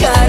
no